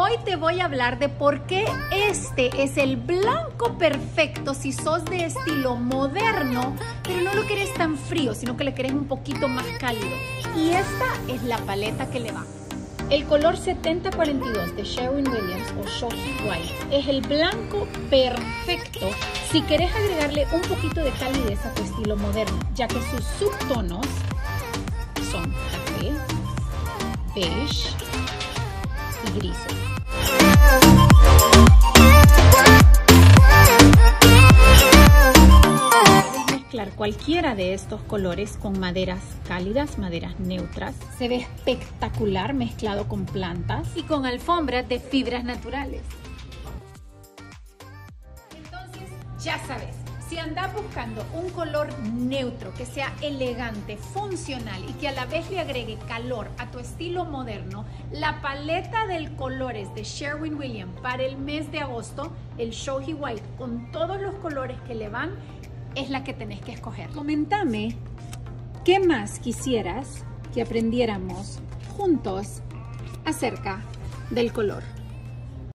Hoy te voy a hablar de por qué este es el blanco perfecto si sos de estilo moderno, pero no lo querés tan frío, sino que le querés un poquito más cálido. Y esta es la paleta que le va. El color 7042 de Sherwin Williams o Shoji White es el blanco perfecto si querés agregarle un poquito de calidez a tu estilo moderno, ya que sus subtonos son café, beige y grises. mezclar cualquiera de estos colores con maderas cálidas, maderas neutras. Se ve espectacular mezclado con plantas y con alfombras de fibras naturales. Entonces, ya sabes, si andas buscando un color neutro que sea elegante, funcional y que a la vez le agregue calor a tu estilo moderno, la paleta de colores de Sherwin Williams para el mes de agosto, el Shoji White con todos los colores que le van, es la que tenés que escoger. Comentame qué más quisieras que aprendiéramos juntos acerca del color.